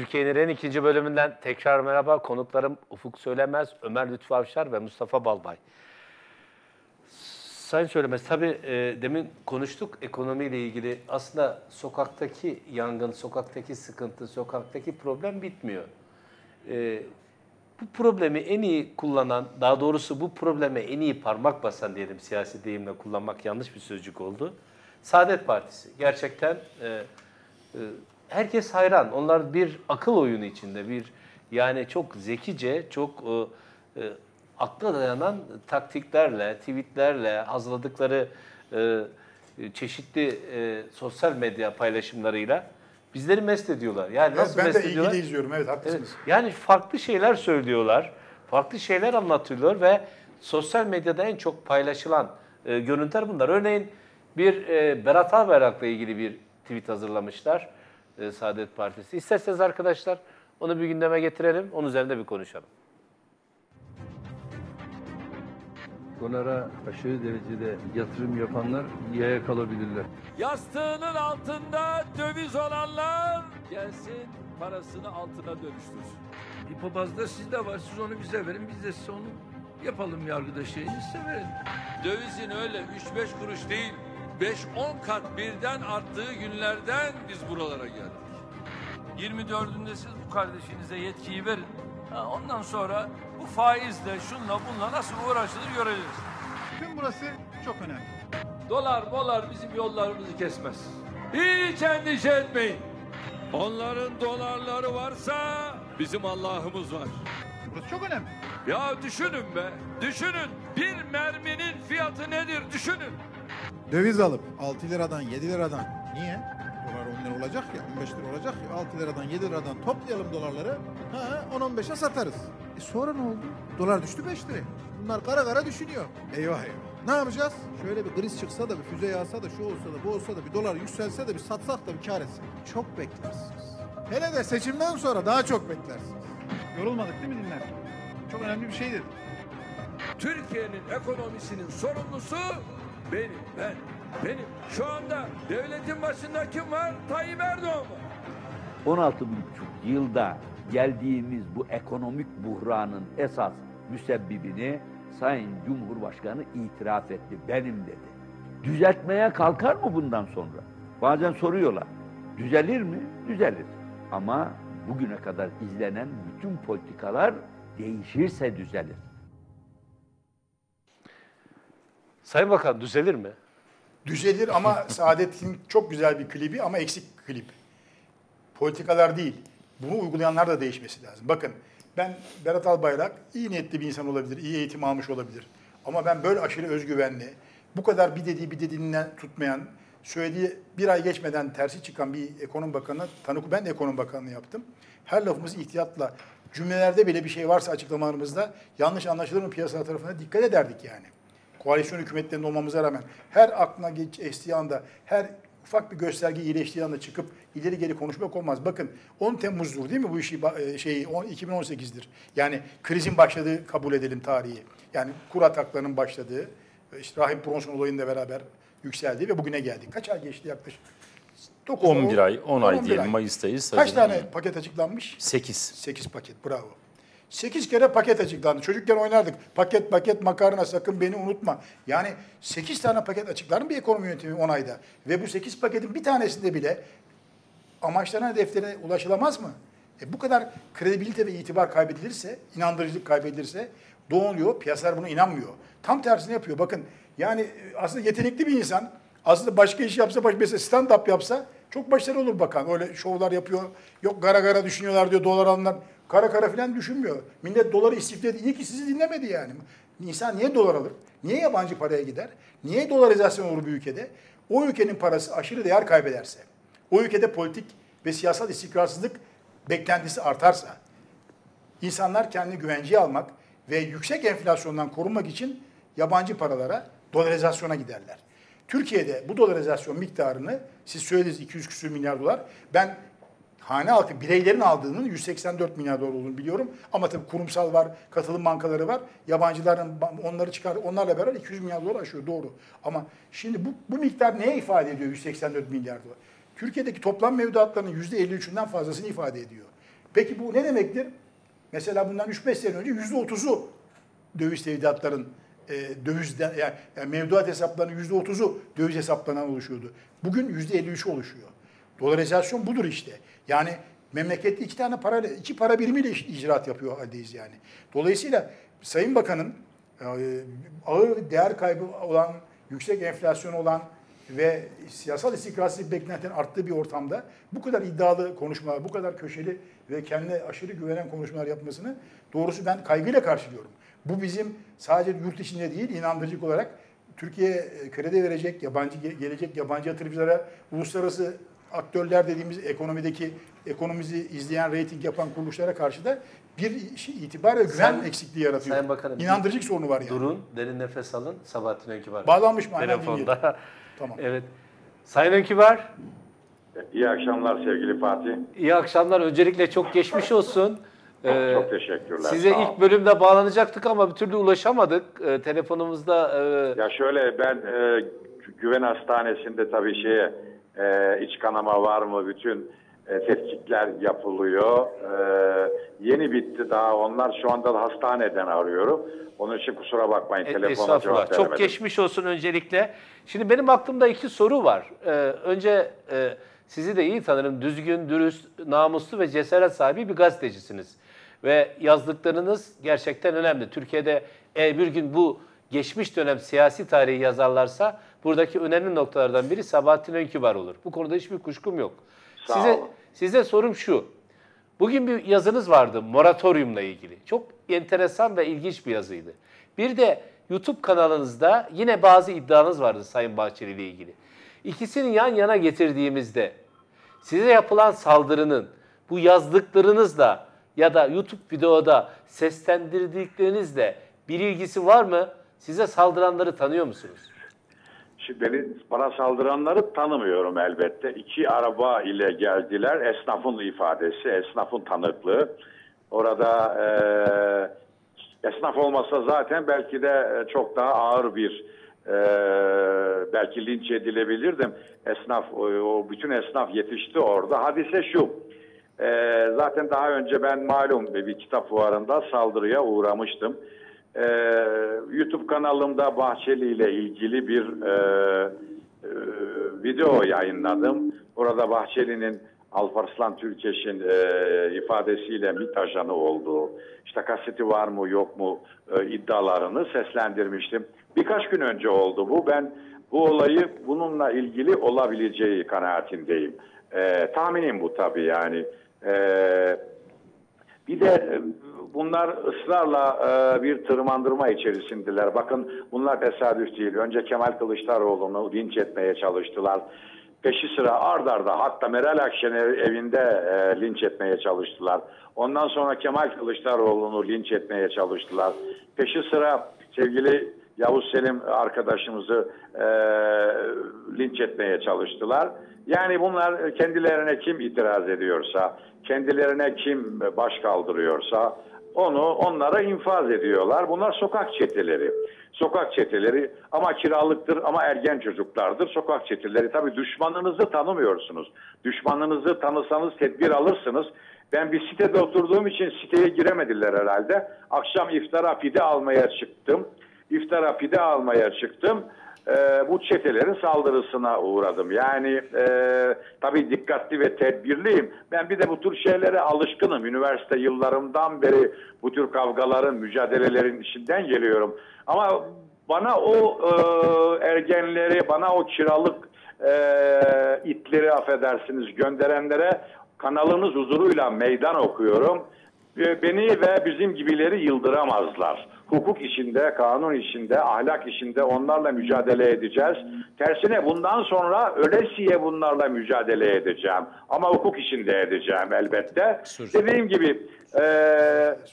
Türkiye'nin en ikinci bölümünden tekrar merhaba. Konuklarım Ufuk Söylemez, Ömer Lütfü Avşar ve Mustafa Balbay. Sayın Söylemez, tabii e, demin konuştuk ekonomiyle ilgili. Aslında sokaktaki yangın, sokaktaki sıkıntı, sokaktaki problem bitmiyor. E, bu problemi en iyi kullanan, daha doğrusu bu probleme en iyi parmak basan diyelim siyasi deyimle kullanmak yanlış bir sözcük oldu. Saadet Partisi. Gerçekten e, e, herkes hayran. Onlar bir akıl oyunu içinde, bir yani çok zekice, çok e, e, akla dayanan taktiklerle, tweetlerle, hazırladıkları e, çeşitli e, sosyal medya paylaşımlarıyla bizleri mest ediyorlar. Yani nasıl ben mest de ediyorlar? ilgili izliyorum. Evet haklısınız. Evet, yani farklı şeyler söylüyorlar, farklı şeyler anlatıyorlar ve sosyal medyada en çok paylaşılan e, görüntüler bunlar. Örneğin bir e, Berat Albayrak'la ilgili bir tweet hazırlamışlar e, Saadet Partisi. İsterseniz arkadaşlar onu bir gündeme getirelim, onun üzerinde bir konuşalım. Dolara aşırı derecede yatırım yapanlar yaya kalabilirler. Yastığının altında döviz olanlar gelsin parasını altına dönüştürsün. Bir papazda sizde var. Siz onu bize verin. Biz de size onu yapalım yargıda şeyini size verin. Dövizin öyle 3-5 kuruş değil 5-10 kat birden arttığı günlerden biz buralara geldik. 24'ünde siz bu kardeşinize yetkiyi verin. Ha, ondan sonra bu faizle şunla bunla nasıl uğraşılır göreceğiz. Tüm burası çok önemli. Dolar molar bizim yollarımızı kesmez. Hiç endişe etmeyin. Onların dolarları varsa bizim Allah'ımız var. Burası çok önemli. Ya düşünün be, düşünün. Bir merminin fiyatı nedir düşünün. Döviz alıp 6 liradan 7 liradan niye? Dolar 10 lira olacak ya 15 lira olacak ya 6 liradan 7 liradan toplayalım dolarları. Ha 10-15'e satarız. E sonra ne oldu? Dolar düştü 5 liraya. Bunlar kara kara düşünüyor. Eyvah eyvah. Ne yapacağız? Şöyle bir kriz çıksa da bir füze yağsa da şu olsa da bu olsa da bir dolar yükselse de bir satsak da bir kar etsek. Çok beklersiniz. Hele de seçimden sonra daha çok beklersiniz. Yorulmadık değil mi dinler? Çok önemli bir şeydir. Türkiye'nin ekonomisinin sorumlusu benim, ben. Benim. Şu anda devletin başında kim var? Tayyip Erdoğan var. 16,5 yılda geldiğimiz bu ekonomik buhranın esas müsebbibini Sayın Cumhurbaşkanı itiraf etti. Benim dedi. Düzeltmeye kalkar mı bundan sonra? Bazen soruyorlar. Düzelir mi? Düzelir. Ama bugüne kadar izlenen bütün politikalar değişirse düzelir. Sayın Bakan düzelir mi? Düzelir ama Saadet'in çok güzel bir klibi ama eksik klip. Politikalar değil. Bunu uygulayanlar da değişmesi lazım. Bakın ben Berat Albayrak iyi niyetli bir insan olabilir, iyi eğitim almış olabilir. Ama ben böyle aşırı özgüvenli, bu kadar bir dediği bir dediğinden tutmayan, söylediği bir ay geçmeden tersi çıkan bir ekonomi bakanı, tanık ben de ekonomi bakanlığı yaptım. Her lafımız ihtiyatla, cümlelerde bile bir şey varsa açıklamalarımızda yanlış anlaşılır mı piyasa tarafına dikkat ederdik yani. Koalisyon hükümetlerinde olmamıza rağmen her aklına geç estiği anda, her ufak bir gösterge iyileştiği anda çıkıp ileri geri konuşmak olmaz. Bakın 10 Temmuz'dur değil mi bu işi e, şeyi 10 2018'dir. Yani krizin başladığı kabul edelim tarihi. Yani kur ataklarının başladığı, işte Rahim Bronson olayıyla beraber yükseldi ve bugüne geldik. Kaç ay geçti yaklaşık? 9 11 ay, 10 ay 11 diyelim, Mayıs'tayız. Kaç tane paket açıklanmış? 8. 8 paket bravo. 8 kere paket açıklandı. Çocukken oynardık. Paket paket makarna sakın beni unutma. Yani 8 tane paket açıklar mı bir ekonomi yönetimi 10 ayda? Ve bu 8 paketin bir tanesinde bile amaçlanan hedeflerine ulaşılamaz mı? E bu kadar kredibilite ve itibar kaybedilirse, inandırıcılık kaybedilirse doğuyor. Piyasalar buna inanmıyor. Tam tersini yapıyor. Bakın yani e, aslında yetenekli bir insan aslında başka iş yapsa, baş- mesela stand-up yapsa çok başarılı olur bakan. Öyle şovlar yapıyor. Yok gara gara düşünüyorlar diyor dolar alanlar. Kara kara falan düşünmüyor. Millet doları istifledi. İyi ki sizi dinlemedi yani. İnsan niye dolar alır? Niye yabancı paraya gider? Niye dolarizasyon olur bir ülkede? O ülkenin parası aşırı değer kaybederse, o ülkede politik ve siyasal istikrarsızlık beklentisi artarsa, insanlar kendini güvenceye almak ve yüksek enflasyondan korunmak için yabancı paralara, dolarizasyona giderler. Türkiye'de bu dolarizasyon miktarını siz söylediniz 200 küsür milyar dolar. Ben hane halkı bireylerin aldığının 184 milyar dolar olduğunu biliyorum. Ama tabii kurumsal var, katılım bankaları var. Yabancıların ba- onları çıkar, onlarla beraber 200 milyar dolar aşıyor doğru. Ama şimdi bu, bu miktar neye ifade ediyor 184 milyar dolar? Türkiye'deki toplam mevduatlarının %53'ünden fazlasını ifade ediyor. Peki bu ne demektir? Mesela bundan 3-5 sene önce %30'u döviz tevdiatların e, dövizden yani, yani mevduat hesaplarının %30'u döviz hesaplarından oluşuyordu. Bugün %53 oluşuyor. Dolarizasyon budur işte. Yani memlekette iki tane para iki para birimiyle icraat yapıyor haldeyiz yani. Dolayısıyla Sayın Bakan'ın e, ağır değer kaybı olan, yüksek enflasyon olan ve siyasal istikrarsızlık beklentinin arttığı bir ortamda bu kadar iddialı konuşmalar, bu kadar köşeli ve kendine aşırı güvenen konuşmalar yapmasını doğrusu ben kaygıyla karşılıyorum. Bu bizim sadece yurt içinde değil, inandırıcılık olarak Türkiye kredi verecek, yabancı ge- gelecek yabancı yatırımcılara, uluslararası aktörler dediğimiz ekonomideki ekonomimizi izleyen, reyting yapan kuruluşlara karşı da bir şey, itibar ve güven Sen- eksikliği yaratıyor. Sayın Bakanım, İnandırıcılık sorunu var yani. Durun, derin nefes alın. Sabahattin Önkü Bağlanmış mı? Telefonda. Tamam. evet. Sayın Önküvar, İyi akşamlar sevgili Fatih. iyi akşamlar. Öncelikle çok geçmiş olsun. Ee, Çok teşekkürler. Size ilk bölümde bağlanacaktık ama bir türlü ulaşamadık. Ee, telefonumuzda e, Ya şöyle ben e, güven hastanesinde tabii şeye e, iç kanama var mı bütün e, tetkikler yapılıyor. E, yeni bitti daha onlar şu anda da hastaneden arıyorum. Onun için kusura bakmayın E, telefona cevap Çok veremedim. geçmiş olsun öncelikle. Şimdi benim aklımda iki soru var. Ee, önce e, sizi de iyi tanırım. Düzgün, dürüst, namuslu ve cesaret sahibi bir gazetecisiniz. Ve yazdıklarınız gerçekten önemli. Türkiye'de eğer bir gün bu geçmiş dönem siyasi tarihi yazarlarsa buradaki önemli noktalardan biri Sabahattin Önkübar olur. Bu konuda hiçbir kuşkum yok. Sağ size, olun. size sorum şu. Bugün bir yazınız vardı moratoriumla ilgili. Çok enteresan ve ilginç bir yazıydı. Bir de YouTube kanalınızda yine bazı iddianız vardı Sayın Bahçeli ile ilgili. İkisini yan yana getirdiğimizde size yapılan saldırının bu yazdıklarınızla ya da YouTube videoda seslendirdiklerinizle bir ilgisi var mı? Size saldıranları tanıyor musunuz? Şimdi beni, bana saldıranları tanımıyorum elbette. İki araba ile geldiler. Esnafın ifadesi, esnafın tanıklığı. Orada e, esnaf olmasa zaten belki de e, çok daha ağır bir e, belki linç edilebilirdim. Esnaf, o, bütün esnaf yetişti orada. Hadise şu. e, zaten daha önce ben malum bir kitap fuarında saldırıya uğramıştım. Ee, YouTube kanalımda Bahçeli ile ilgili bir e, e, video yayınladım. Orada Bahçeli'nin Alparslan Türkeş'in e, ifadesiyle MİT ajanı olduğu, işte kaseti var mı yok mu e, iddialarını seslendirmiştim. Birkaç gün önce oldu bu. Ben bu olayı bununla ilgili olabileceği kanaatindeyim. E, tahminim bu tabii yani. E, bir de e, bunlar ısrarla e, bir tırmandırma içerisindeler. Bakın bunlar tesadüf değil. Önce Kemal Kılıçdaroğlu'nu linç etmeye çalıştılar. Peşi sıra ard arda hatta Meral Akşener evinde e, linç etmeye çalıştılar. Ondan sonra Kemal Kılıçdaroğlu'nu linç etmeye çalıştılar. Peşi sıra sevgili Yavuz Selim arkadaşımızı e, linç etmeye çalıştılar. Yani bunlar kendilerine kim itiraz ediyorsa, kendilerine kim baş kaldırıyorsa onu onlara infaz ediyorlar. Bunlar sokak çeteleri. Sokak çeteleri ama kiralıktır ama ergen çocuklardır. Sokak çeteleri tabii düşmanınızı tanımıyorsunuz. Düşmanınızı tanısanız tedbir alırsınız. Ben bir sitede oturduğum için siteye giremediler herhalde. Akşam iftara pide almaya çıktım. İftara pide almaya çıktım. Ee, bu çetelerin saldırısına uğradım. Yani e, tabii dikkatli ve tedbirliyim. Ben bir de bu tür şeylere alışkınım. Üniversite yıllarımdan beri bu tür kavgaların, mücadelelerin içinden geliyorum. Ama bana o e, ergenleri, bana o kiralık e, itleri affedersiniz gönderenlere kanalınız huzuruyla meydan okuyorum. E, Beni ve bizim gibileri yıldıramazlar. Hukuk içinde, kanun içinde, ahlak içinde onlarla mücadele edeceğiz. Tersine bundan sonra ölesiye bunlarla mücadele edeceğim. Ama hukuk içinde edeceğim elbette. Dediğim gibi e,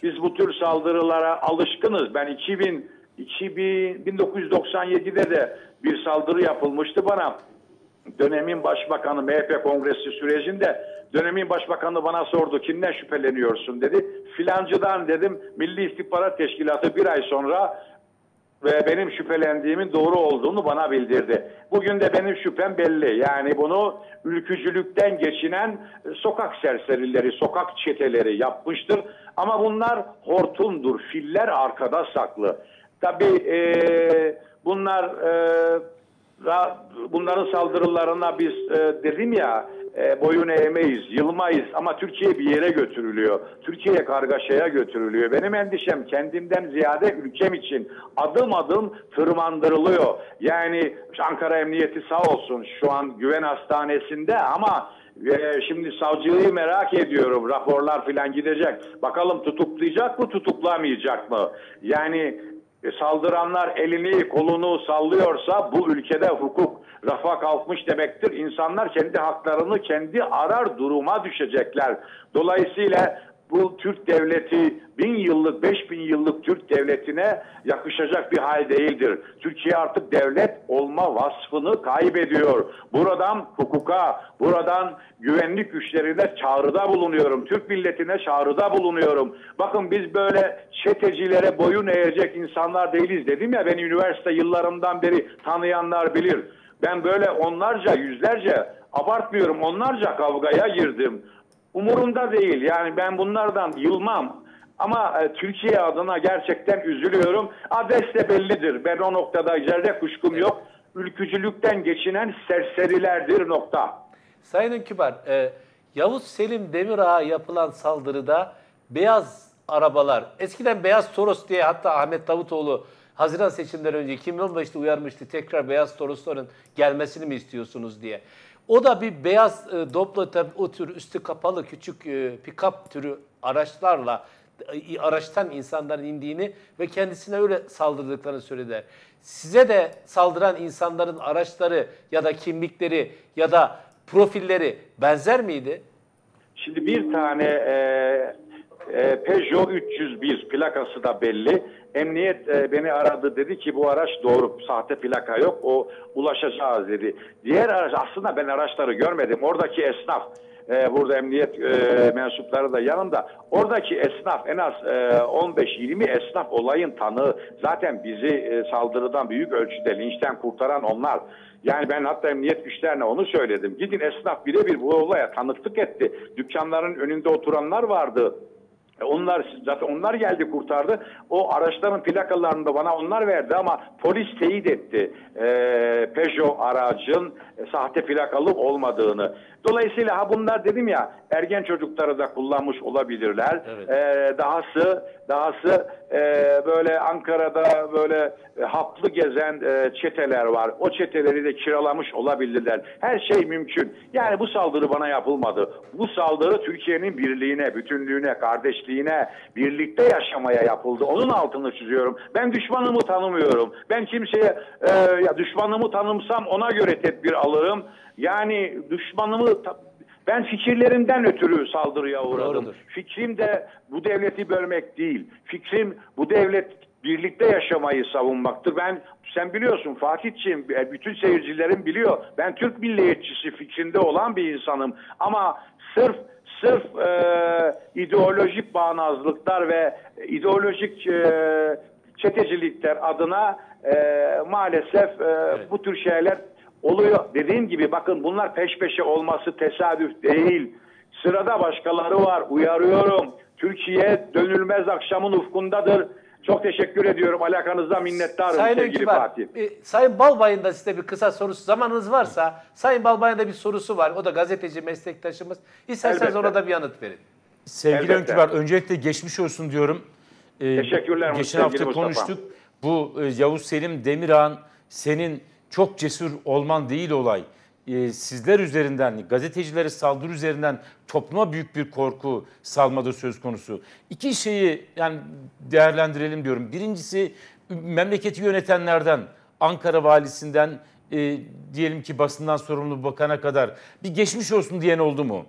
biz bu tür saldırılara alışkınız. Ben 2000, 2000 1997'de de bir saldırı yapılmıştı bana dönemin başbakanı MHP kongresi sürecinde dönemin başbakanı bana sordu kimden şüpheleniyorsun dedi. Filancıdan dedim Milli İstihbarat Teşkilatı bir ay sonra ve benim şüphelendiğimin doğru olduğunu bana bildirdi. Bugün de benim şüphem belli. Yani bunu ülkücülükten geçinen e, sokak serserileri, sokak çeteleri yapmıştır. Ama bunlar hortumdur, filler arkada saklı. Tabii e, bunlar e, bunların saldırılarına biz e, dedim ya e, boyun eğmeyiz, yılmayız ama Türkiye bir yere götürülüyor. Türkiye kargaşaya götürülüyor. Benim endişem kendimden ziyade ülkem için adım adım tırmandırılıyor. Yani Ankara Emniyeti sağ olsun şu an güven hastanesinde ama e, şimdi savcılığı merak ediyorum. Raporlar falan gidecek. Bakalım tutuklayacak mı, tutuklamayacak mı? Yani e, saldıranlar elini kolunu sallıyorsa bu ülkede hukuk rafa kalkmış demektir. İnsanlar kendi haklarını kendi arar duruma düşecekler. Dolayısıyla bu Türk devleti bin yıllık, beş bin yıllık Türk devletine yakışacak bir hal değildir. Türkiye artık devlet olma vasfını kaybediyor. Buradan hukuka, buradan güvenlik güçlerine çağrıda bulunuyorum. Türk milletine çağrıda bulunuyorum. Bakın biz böyle çetecilere boyun eğecek insanlar değiliz dedim ya beni üniversite yıllarımdan beri tanıyanlar bilir. Ben böyle onlarca, yüzlerce abartmıyorum onlarca kavgaya girdim. Umurumda değil. Yani ben bunlardan yılmam. Ama e, Türkiye adına gerçekten üzülüyorum. Adres de bellidir. Ben o noktada zerre kuşkum yok. Ülkücülükten geçinen serserilerdir nokta. Sayın Ünkübar, e, Yavuz Selim Demirağ'a yapılan saldırıda beyaz arabalar, eskiden Beyaz Toros diye hatta Ahmet Davutoğlu Haziran seçimleri önce 2015'te uyarmıştı tekrar Beyaz Torosların gelmesini mi istiyorsunuz diye. O da bir beyaz e, Doblo tabii o tür üstü kapalı küçük e, pick-up türü araçlarla e, araçtan insanların indiğini ve kendisine öyle saldırdıklarını söylediler. Size de saldıran insanların araçları ya da kimlikleri ya da profilleri benzer miydi? Şimdi bir tane e, e, Peugeot 301 plakası da belli. Emniyet e, beni aradı dedi ki bu araç doğru sahte plaka yok o ulaşacağız dedi. Diğer araç aslında ben araçları görmedim. Oradaki esnaf e, burada emniyet e, mensupları da yanımda. Oradaki esnaf en az e, 15-20 esnaf olayın tanığı. Zaten bizi e, saldırıdan büyük ölçüde linçten kurtaran onlar. Yani ben hatta emniyet güçlerine onu söyledim. Gidin esnaf birebir bu olaya tanıklık etti. Dükkanların önünde oturanlar vardı. E, Onlar zaten onlar geldi kurtardı. O araçların plakalarını da bana onlar verdi ama polis teyit etti. Ee, Peugeot aracın e, sahte plakalı olmadığını. Dolayısıyla ha bunlar dedim ya ergen çocukları da kullanmış olabilirler. Evet. Ee, dahası dahası e, böyle Ankara'da böyle e, haplı gezen e, çeteler var. O çeteleri de kiralamış olabilirler. Her şey mümkün. Yani bu saldırı bana yapılmadı. Bu saldırı Türkiye'nin birliğine, bütünlüğüne, kardeşliğine, birlikte yaşamaya yapıldı. Onun altını çiziyorum. Ben düşmanımı tanımıyorum. Ben kimseye e, ya düşmanımı tanımsam ona göre tedbir alırım. Yani düşmanımı ben fikirlerimden ötürü saldırıya uğradım. Doğrudur. Fikrim de bu devleti bölmek değil. Fikrim bu devlet birlikte yaşamayı savunmaktır. Ben sen biliyorsun Fatihciğim, e, bütün seyircilerim biliyor. Ben Türk milliyetçisi fikrinde olan bir insanım. Ama sırf sırf e, ideolojik bağnazlıklar ve ideolojik e, çetecilikler adına e, maalesef e, bu tür şeyler oluyor. Dediğim gibi bakın bunlar peş peşe olması tesadüf değil. Sırada başkaları var. Uyarıyorum. Türkiye dönülmez akşamın ufkundadır. Çok teşekkür ediyorum. Alakanızda minnettarım Sayın sevgili Önkübar, Fatih. e, Sayın Balbay'ın da size bir kısa sorusu, zamanınız varsa Sayın Balbay'ın da bir sorusu var. O da gazeteci meslektaşımız. İsterseniz Elbette. ona da bir yanıt verin. Sevgili Elbette. Önkübar, öncelikle geçmiş olsun diyorum. Ee, Teşekkürler Geçen hafta Mustafa. konuştuk. Bu e, Yavuz Selim Demirağ'ın senin çok cesur olman değil olay. Ee, sizler üzerinden, gazetecilere saldırı üzerinden topluma büyük bir korku salmada söz konusu. İki şeyi yani değerlendirelim diyorum. Birincisi memleketi yönetenlerden, Ankara valisinden e, diyelim ki basından sorumlu bakana kadar bir geçmiş olsun diyen oldu mu?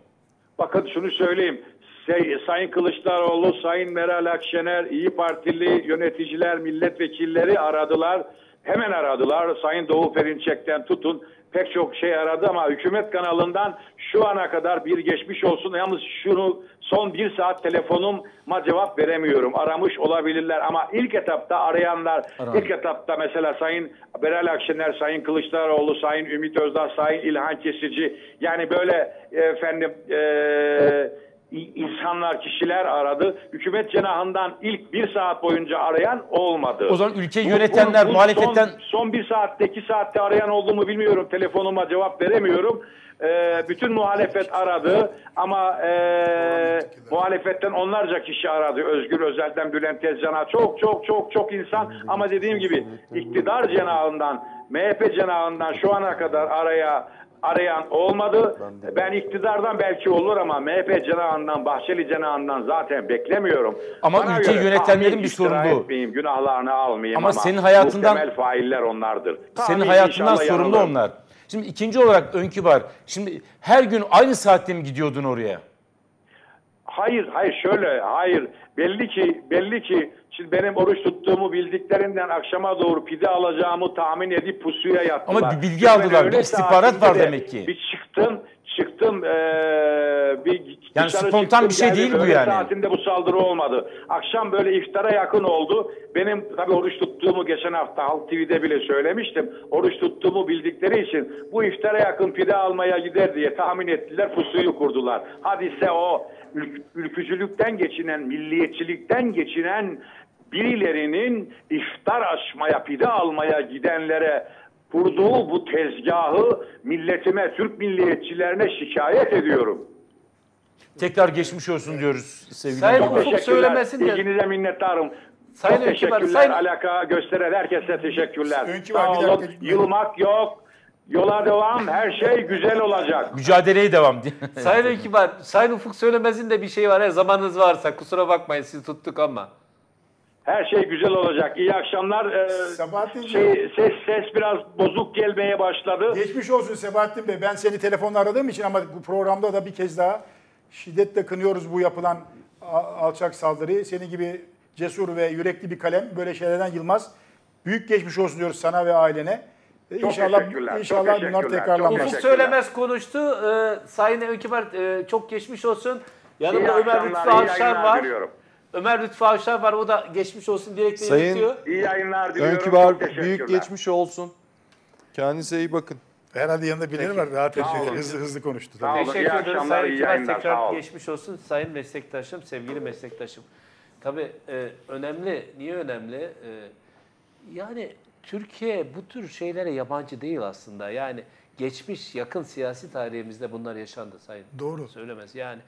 Bakın şunu söyleyeyim. Say- Sayın Kılıçdaroğlu, Sayın Meral Akşener, İyi Partili yöneticiler, milletvekilleri aradılar. Hemen aradılar. Sayın Doğu Perinçek'ten tutun. pek çok şey aradı ama hükümet kanalından şu ana kadar bir geçmiş olsun. Yalnız şunu son bir saat telefonuma cevap veremiyorum. Aramış olabilirler ama ilk etapta arayanlar, ilk etapta mesela Sayın Beral Akşener, Sayın Kılıçdaroğlu, Sayın Ümit Özdağ, Sayın İlhan Kesici yani böyle e, efendim eee İ- insanlar, kişiler aradı. Hükümet cenahından ilk bir saat boyunca arayan olmadı. O zaman ülkeyi Bu- yönetenler bu- bu muhalefetten Son, son bir saatte, iki saatte arayan oldu mu bilmiyorum. Telefonuma cevap veremiyorum. Ee, bütün muhalefet aradı ama e, muhalefetten onlarca kişi aradı. Özgür Özel'den Bülent Tezcan'a çok çok çok çok insan ama dediğim gibi iktidar cenahından MHP cenahından şu ana kadar araya arayan olmadı. Ben iktidardan belki olur ama MHP cenahından, Bahçeli cenahından zaten beklemiyorum. Ama Bana ülkeyi göre yönetenlerin bir iftira sorumluluğu. etmeyeyim, günahlarını almayayım Ama ama, senin hayatından- muhtemel failler onlardır. senin Tahmin hayatından inşallah sorumlu yanılırım. onlar. Şimdi ikinci olarak Önkübar. Şimdi her gün aynı saatte mi gidiyordun oraya? Hayır, hayır şöyle, hayır. Belli ki, belli ki şimdi benim oruç tuttuğumu bildiklerinden akşama doğru pide alacağımı tahmin edip pusuya yattılar. Ama bir bilgi aldılar, bir istihbarat var de demek ki. Bir çıktım, çıktım eee bir Yani spontan bir şey geldim. değil bu yani. saatinde bu saldırı olmadı. Akşam böyle iftara yakın oldu. Benim tabii oruç tuttuğumu geçen hafta Halk TV'de bile söylemiştim. Oruç tuttuğumu bildikleri için bu iftara yakın pide almaya gider diye tahmin ettiler. Pusuyu kurdular. Hadise o ülk- ülkücülükten geçinen, milliyetçilikten geçinen birilerinin iftar açmaya, pide almaya gidenlere kurduğu bu tezgahı milletime, Türk milliyetçilerine şikayet ediyorum. Tekrar geçmiş olsun diyoruz sevgili Sayın. Ufuk söylemesin de- İlginize minnettarım. Sayın Çok teşekkürler. Sayın- Alaka gösteren herkese teşekkürler. Önkübar, Sağ olun. Yılmak yok. Yola devam. Her şey güzel olacak. Mücadeleye devam. Sayın Ökibar, Sayın Ufuk Söylemez'in de bir şey var. Her zamanınız varsa kusura bakmayın sizi tuttuk ama. Her şey güzel olacak. İyi akşamlar. Ee, Sabahattin'ciğim. şey, ses ses biraz bozuk gelmeye başladı. Geçmiş olsun Sebahattin Bey. Ben seni telefonla aradığım için ama bu programda da bir kez daha şiddetle kınıyoruz bu yapılan alçak saldırıyı. Senin gibi cesur ve yürekli bir kalem böyle şeylerden yılmaz. Büyük geçmiş olsun diyoruz sana ve ailene. E, Çok İnşallah, inşallah bunlar tekrarlanmaz. Ufuk. Söylemez konuştu. Ee, Sayın Ökibar e, çok geçmiş olsun. Yanımda Ömer Lütfü Avşar var. diliyorum. Ömer Lütfü Avşar var. O da geçmiş olsun dileklerini Sayın- iletiyor. İyi yayınlar diliyorum. Önkübar büyük geçmiş olsun. Kendinize iyi bakın. Herhalde yanında birileri var. Rahat Sağ olun. Hızlı hızlı konuştu. Sağ Tabii. olun. Teşekkür İyi ederim akşamlar, Sayın iyi Ökibar. yayınlar. Sağ Tekrar olun. geçmiş olsun. Sayın meslektaşım, sevgili meslektaşım. Tabii e, önemli. Niye önemli? E, yani Türkiye bu tür şeylere yabancı değil aslında. Yani geçmiş yakın siyasi tarihimizde bunlar yaşandı Sayın. Doğru. Söylemez. Yani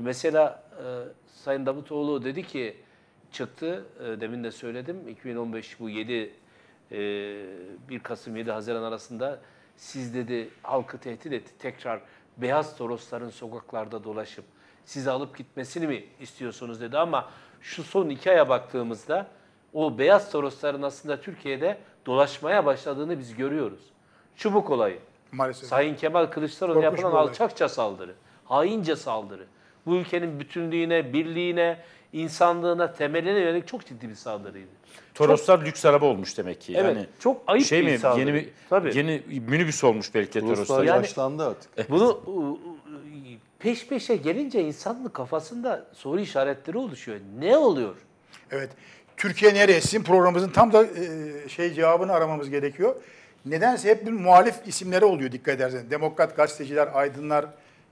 mesela e, Sayın Davutoğlu dedi ki çıktı. e, demin de söyledim. 2015 bu 7 e, 1 Kasım 7 Haziran arasında siz dedi halkı tehdit etti. Tekrar beyaz torosların sokaklarda dolaşıp sizi alıp gitmesini mi istiyorsunuz dedi ama şu son iki aya baktığımızda o beyaz torosların aslında Türkiye'de dolaşmaya başladığını biz görüyoruz. Çubuk olayı. Maalesef. Sayın Kemal Kılıçdaroğlu'na yapılan alçakça saldırı, haince saldırı. Bu ülkenin bütünlüğüne, birliğine, insanlığına, temeline yönelik çok ciddi bir saldırıydı. Toroslar lüks araba olmuş demek ki. Evet, Yani çok ayıp şey bir mi saldırı. yeni bir Tabii. yeni minibüs olmuş belki de Ruslar Toroslar. Yani- yaşlandı artık. Bunu ı, peş peşe gelince insanın kafasında soru işaretleri oluşuyor. Ne oluyor? Evet. Türkiye nereye? Sizin programımızın tam da e, şey cevabını aramamız gerekiyor. Nedense hep bir muhalif isimleri oluyor dikkat ederseniz. Demokrat gazeteciler, aydınlar,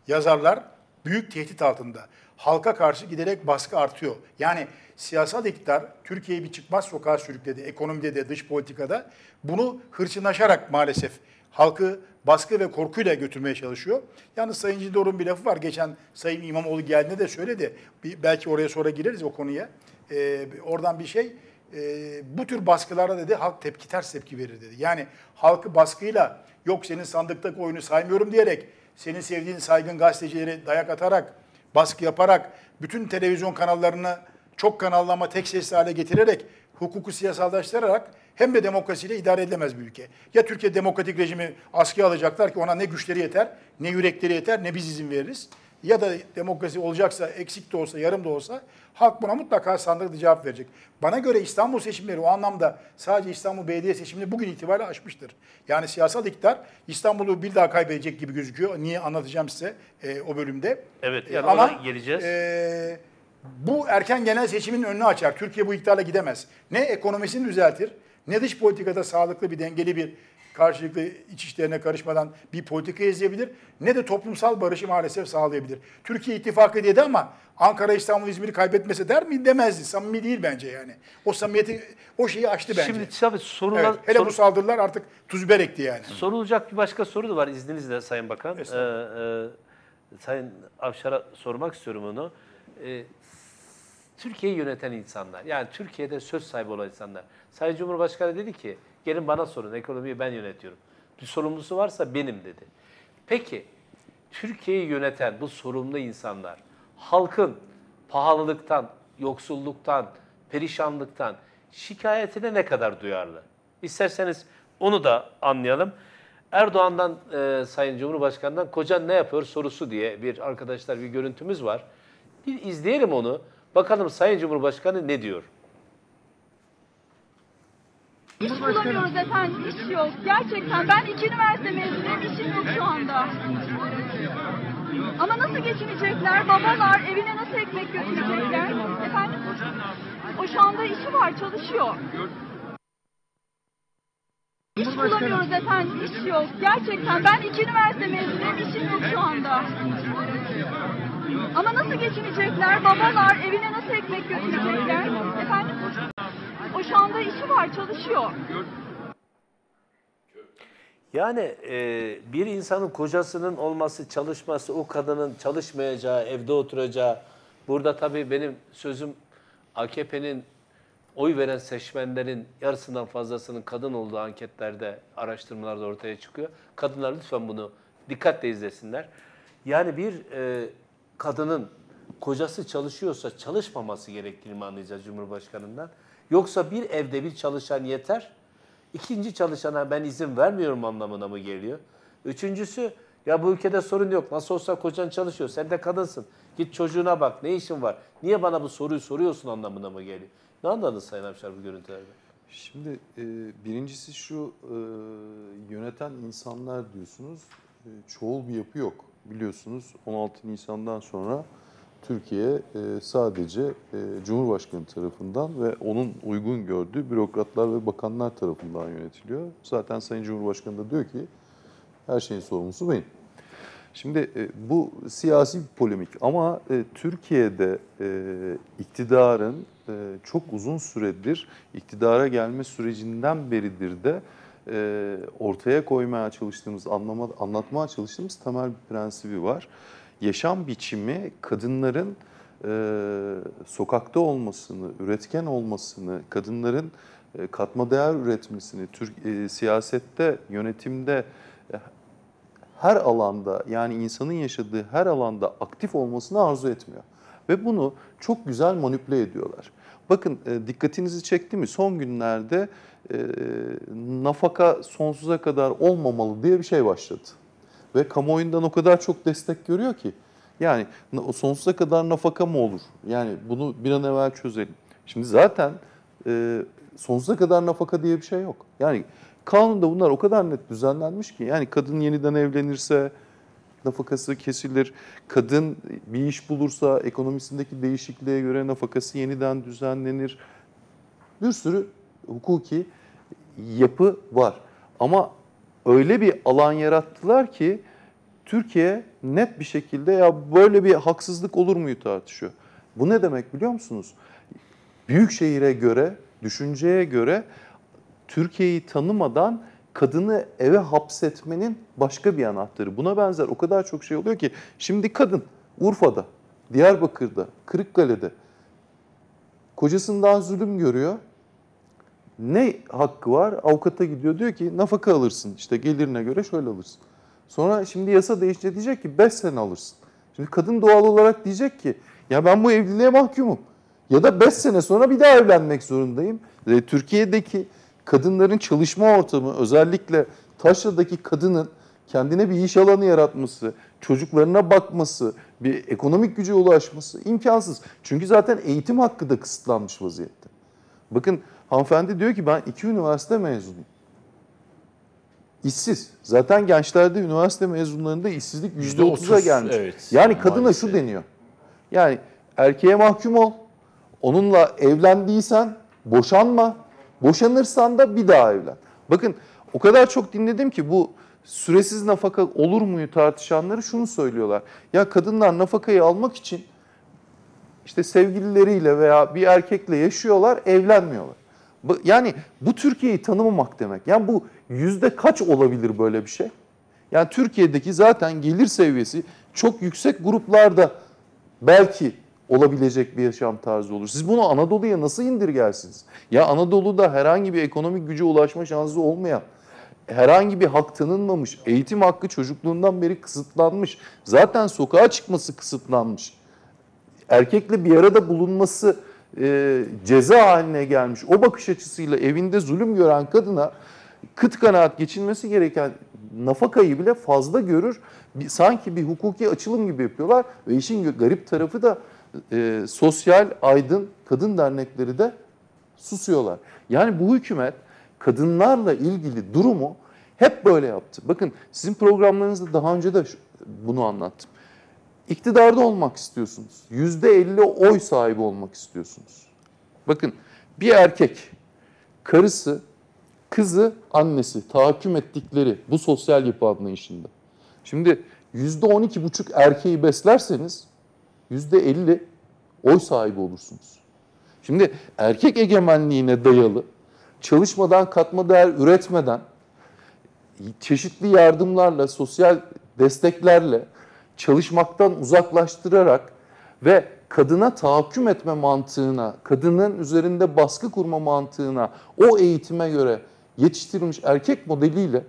yazarlar büyük tehdit altında. Halka karşı giderek baskı artıyor. Yani siyasal iktidar Türkiye'yi bir çıkmaz sokağa sürükledi. Ekonomide de dış politikada. Bunu hırçınlaşarak maalesef halkı baskı ve korkuyla götürmeye çalışıyor. Yalnız Sayın Cildor'un bir lafı var. Geçen Sayın İmamoğlu geldiğinde de söyledi. Bir, belki oraya sonra gireriz o konuya. Ee, oradan bir şey. Ee, bu tür baskılara dedi halk tepki ters tepki verir dedi. Yani halkı baskıyla yok senin sandıktaki oyunu saymıyorum diyerek senin sevdiğin saygın gazetecileri dayak atarak baskı yaparak bütün televizyon kanallarını çok kanallama tek sesli hale getirerek hukuku siyasallaştırarak hem de demokrasiyle idare edilemez bir ülke. Ya Türkiye demokratik rejimi askıya alacaklar ki ona ne güçleri yeter, ne yürekleri yeter, ne biz izin veririz. Ya da demokrasi olacaksa eksik de olsa yarım da olsa halk buna mutlaka sandıkta cevap verecek. Bana göre İstanbul seçimleri o anlamda sadece İstanbul Belediye seçimini bugün itibariyle aşmıştır. Yani siyasal iktidar İstanbul'u bir daha kaybedecek gibi gözüküyor. Niye anlatacağım size e, o bölümde. Evet, E, yani ama geleceğiz. e, bu erken genel seçimin önünü açar. Türkiye bu iktidarla gidemez. Ne ekonomisini düzeltir, ne dış politikada sağlıklı bir dengeli bir karşılıklı iç işlerine karışmadan bir politika izleyebilir, ne de toplumsal barışı maalesef sağlayabilir. Türkiye ittifakı dedi ama Ankara, İstanbul, İzmir'i kaybetmese der mi? Demezdi. Samimi değil bence yani. O samimiyeti, o şeyi aştı bence. Şimdi tabii sorular, evet, hele soru- bu saldırılar artık tuz ekti yani. sorulacak bir başka soru da var izninizle Sayın Bakan. Ee, e, Sayın Avşar'a sormak istiyorum onu. Ee, Türkiye'yi yöneten insanlar, yani Türkiye'de söz sahibi olan insanlar. Sayın Cumhurbaşkanı dedi ki, gelin bana sorun, ekonomiyi ben yönetiyorum. Bir sorumlusu varsa benim dedi. Peki, Türkiye'yi yöneten bu sorumlu insanlar, halkın pahalılıktan, yoksulluktan, perişanlıktan şikayetine ne kadar duyarlı? İsterseniz onu da anlayalım. Erdoğan'dan, e, Sayın Cumhurbaşkanı'ndan kocan ne yapıyor sorusu diye bir arkadaşlar bir görüntümüz var. Bir izleyelim onu. Bakalım Sayın Cumhurbaşkanı ne diyor? İş bulamıyoruz efendim, iş yok. Gerçekten ben iki üniversite mezunuyum, işim yok şu anda. Ama nasıl geçinecekler? Babalar evine nasıl ekmek götürecekler? Efendim? O şu anda işi var, çalışıyor. İş bulamıyoruz efendim, iş yok. Gerçekten ben iki üniversite mezunuyum, işim yok şu anda. Ama nasıl geçinecekler? Babalar evine nasıl ekmek götürecekler? Efendim? Şu anda işi var, çalışıyor. Yani e, bir insanın kocasının olması, çalışması, o kadının çalışmayacağı, evde oturacağı. Burada tabii benim sözüm AKP'nin oy veren seçmenlerin yarısından fazlasının kadın olduğu anketlerde, araştırmalarda ortaya çıkıyor. Kadınlar lütfen bunu dikkatle izlesinler. Yani bir e, kadının kocası çalışıyorsa çalışmaması gerektiğini anlayacağız Cumhurbaşkanı'ndan? Yoksa bir evde bir çalışan yeter, İkinci çalışana ben izin vermiyorum anlamına mı geliyor? Üçüncüsü ya bu ülkede sorun yok. Nasıl olsa kocan çalışıyor. Sen de kadınsın. Git çocuğuna bak. Ne işin var? Niye bana bu soruyu soruyorsun anlamına mı geliyor? Ne anladınız Sayın Avşar bu görüntülerde? Şimdi e, birincisi şu e, yöneten insanlar diyorsunuz. E, çoğul bir yapı yok. Biliyorsunuz 16 Nisan'dan sonra Türkiye e, sadece e, Cumhurbaşkanı tarafından ve onun uygun gördüğü bürokratlar ve bakanlar tarafından yönetiliyor. Zaten Sayın Cumhurbaşkanı da diyor ki her şeyin sorumlusu benim. Şimdi e, bu siyasi bir polemik ama Türkiye'de iktidarın çok uzun süredir iktidara gelme sürecinden beridir de ortaya koymaya çalıştığımız, anlama, anlatmaya çalıştığımız temel bir prensibi var. Yaşam biçimi kadınların e, sokakta olmasını, üretken olmasını, kadınların e, katma değer üretmesini, Türk e, siyasette, yönetimde e, her alanda yani insanın yaşadığı her alanda aktif olmasını arzu etmiyor. Ve bunu çok güzel manipüle ediyorlar. Bakın e, dikkatinizi çekti mi? Son günlerde e, nafaka sonsuza kadar olmamalı diye bir şey başladı. Ve kamuoyundan o kadar çok destek görüyor ki. Yani sonsuza kadar nafaka mı olur? Yani bunu bir an evvel çözelim. Şimdi zaten e, sonsuza kadar nafaka diye bir şey yok. Yani kanunda bunlar o kadar net düzenlenmiş ki. Yani kadın yeniden evlenirse nafakası kesilir. Kadın bir iş bulursa ekonomisindeki değişikliğe göre nafakası yeniden düzenlenir. Bir sürü hukuki yapı var. Ama öyle bir alan yarattılar ki Türkiye net bir şekilde ya böyle bir haksızlık olur muyu tartışıyor. Bu ne demek biliyor musunuz? Büyük şehire göre, düşünceye göre Türkiye'yi tanımadan kadını eve hapsetmenin başka bir anahtarı. Buna benzer o kadar çok şey oluyor ki şimdi kadın Urfa'da, Diyarbakır'da, Kırıkkale'de kocasından zulüm görüyor. Ne hakkı var? Avukata gidiyor diyor ki nafaka alırsın işte gelirine göre şöyle alırsın. Sonra şimdi yasa değişecek diyecek ki 5 sene alırsın. Şimdi kadın doğal olarak diyecek ki ya ben bu evliliğe mahkumum. Ya da 5 sene sonra bir daha evlenmek zorundayım. Ve Türkiye'deki kadınların çalışma ortamı özellikle Taşra'daki kadının kendine bir iş alanı yaratması, çocuklarına bakması, bir ekonomik güce ulaşması imkansız. Çünkü zaten eğitim hakkı da kısıtlanmış vaziyette. Bakın hanımefendi diyor ki ben iki üniversite mezunuyum. İşsiz. Zaten gençlerde üniversite mezunlarında işsizlik %30'a %30, gelmiş. evet, yani kadına maalesef. şu deniyor. Yani erkeğe mahkum ol. Onunla evlendiysen boşanma. Boşanırsan da bir daha evlen. Bakın o kadar çok dinledim ki bu süresiz nafaka olur muyu tartışanları şunu söylüyorlar. Ya kadınlar nafakayı almak için işte sevgilileriyle veya bir erkekle yaşıyorlar, evlenmiyorlar. Yani bu Türkiye'yi tanımamak demek. Yani bu yüzde kaç olabilir böyle bir şey? Yani Türkiye'deki zaten gelir seviyesi çok yüksek gruplarda belki olabilecek bir yaşam tarzı olur. Siz bunu Anadolu'ya nasıl indirgersiniz? Ya Anadolu'da herhangi bir ekonomik güce ulaşma şansı olmayan, herhangi bir hak tanınmamış, eğitim hakkı çocukluğundan beri kısıtlanmış, zaten sokağa çıkması kısıtlanmış erkekle bir arada bulunması e, ceza haline gelmiş. O bakış açısıyla evinde zulüm gören kadına kıt kanaat geçilmesi gereken nafakayı bile fazla görür. Bir- sanki bir hukuki açılım gibi yapıyorlar ve işin garip tarafı da e, sosyal aydın kadın dernekleri de susuyorlar. Yani bu hükümet kadınlarla ilgili durumu hep böyle yaptı. Bakın sizin programlarınızda daha önce de bunu anlattım. İktidarda olmak istiyorsunuz. Yüzde elli oy sahibi olmak istiyorsunuz. Bakın bir erkek, karısı, kızı, annesi tahakküm ettikleri bu sosyal yapı anlayışında. Şimdi yüzde on iki buçuk erkeği beslerseniz yüzde elli oy sahibi olursunuz. Şimdi erkek egemenliğine dayalı, çalışmadan katma değer üretmeden, çeşitli yardımlarla, sosyal desteklerle çalışmaktan uzaklaştırarak ve kadına tahakküm etme mantığına, kadının üzerinde baskı kurma mantığına, o eğitime göre yetiştirilmiş erkek modeliyle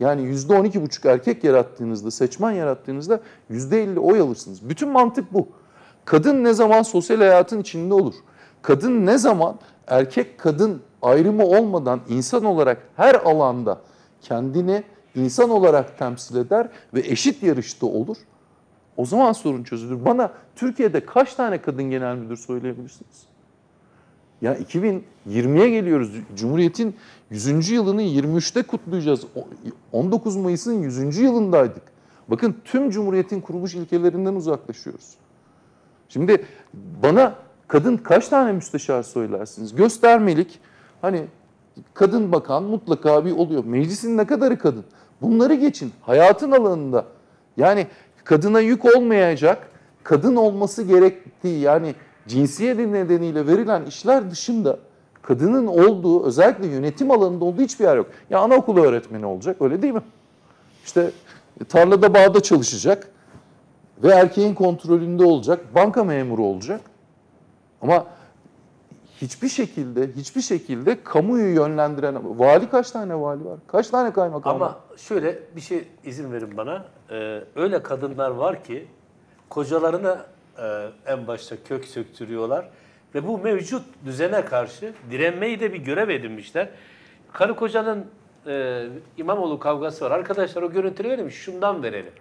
yani %12,5 erkek yarattığınızda, seçmen yarattığınızda %50 oy alırsınız. Bütün mantık bu. Kadın ne zaman sosyal hayatın içinde olur? Kadın ne zaman erkek kadın ayrımı olmadan insan olarak her alanda kendini insan olarak temsil eder ve eşit yarışta olur? O zaman sorun çözülür. Bana Türkiye'de kaç tane kadın genel müdür söyleyebilirsiniz? Ya 2020'ye geliyoruz. Cumhuriyet'in 100. yılını 23'te kutlayacağız. O- 19 Mayıs'ın 100. yılındaydık. Bakın tüm Cumhuriyet'in kuruluş ilkelerinden uzaklaşıyoruz. Şimdi bana kadın kaç tane müsteşar söylersiniz? Göstermelik hani kadın bakan mutlaka bir oluyor. Meclisin ne kadarı kadın? Bunları geçin. Hayatın alanında yani kadına yük olmayacak, kadın olması gerektiği yani cinsiyeti nedeniyle verilen işler dışında kadının olduğu özellikle yönetim alanında olduğu hiçbir yer yok. Ya anaokulu öğretmeni olacak öyle değil mi? İşte tarlada bağda çalışacak ve erkeğin kontrolünde olacak, banka memuru olacak. Ama hiçbir şekilde hiçbir şekilde kamuyu yönlendiren vali kaç tane vali var? Kaç tane kaymakam var? Ama şöyle bir şey izin verin bana. Ee, öyle kadınlar var ki kocalarına e, en başta kök söktürüyorlar ve bu mevcut düzene karşı direnmeyi de bir görev edinmişler. Karı kocanın e, İmamoğlu kavgası var. Arkadaşlar o görüntüleri verelim. Şundan verelim.